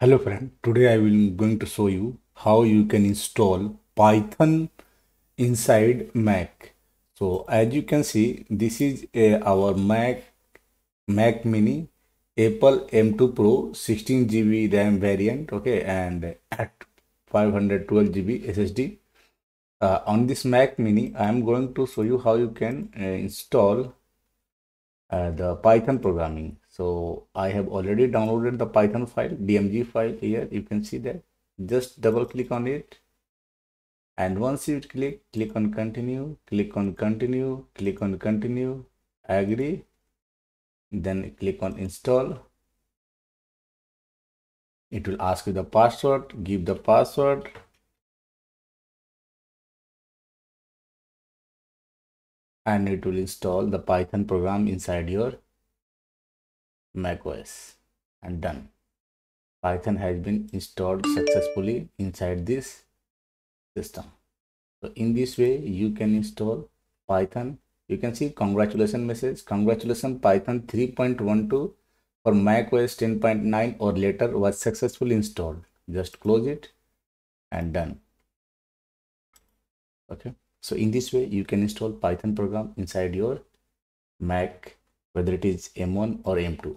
Hello friend, today I will going to show you how you can install Python inside Mac. So as you can see, this is a, our Mac Mac Mini Apple M2 Pro 16 GB RAM variant, okay, and at 512 GB SSD. Uh, on this Mac Mini, I am going to show you how you can uh, install uh, the Python programming so i have already downloaded the python file dmg file here you can see that. Just double click on it. And once you click click on continue click on continue click on continue agree. Then click on install. It will ask you the password give the password. And it will install the python program inside your macOS and done. Python has been installed successfully inside this system. So in this way, you can install Python. You can see congratulations message. Congratulations Python 3.12 for macOS 10.9 or later was successfully installed. Just close it and done. Okay. So in this way, you can install Python program inside your Mac whether it is M1 or M2.